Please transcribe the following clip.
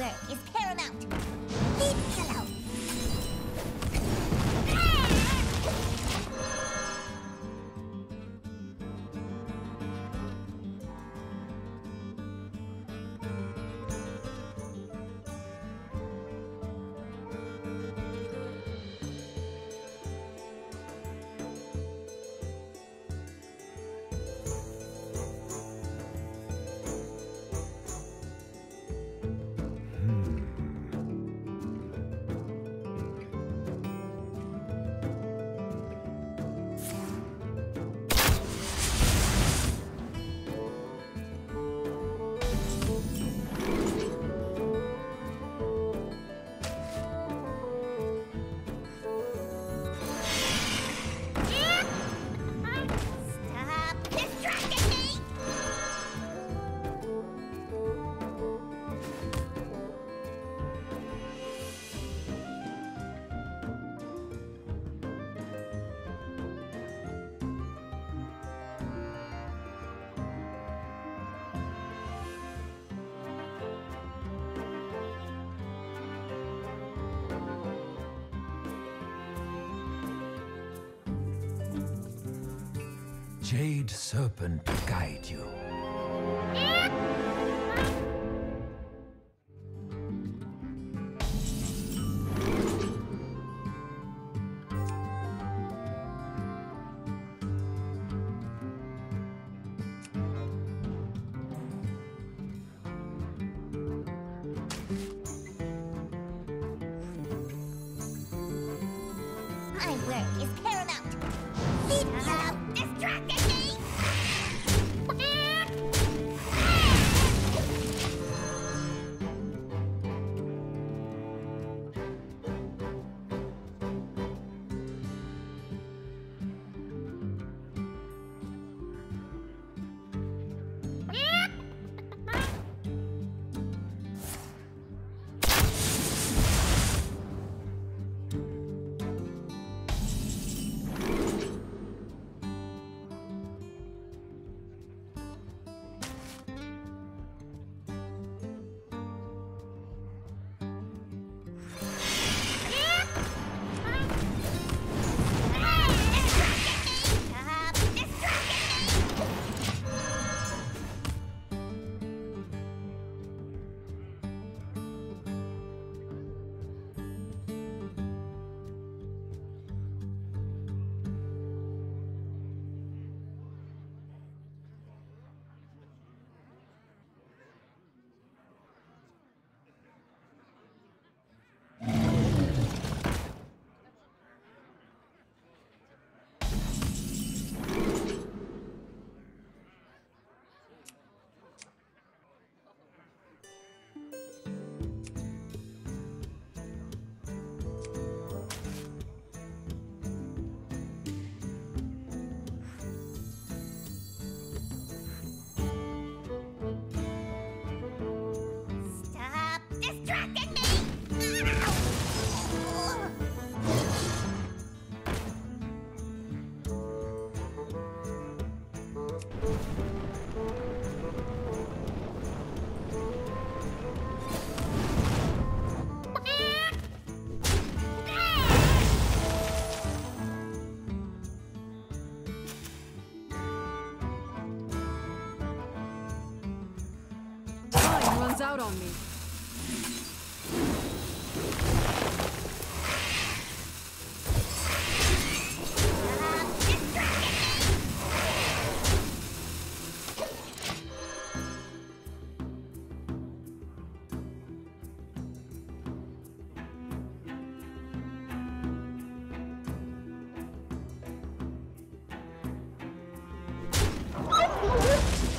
work is paramount. Jade Serpent guide you. My work is paramount. Leave out on me. Somewhere.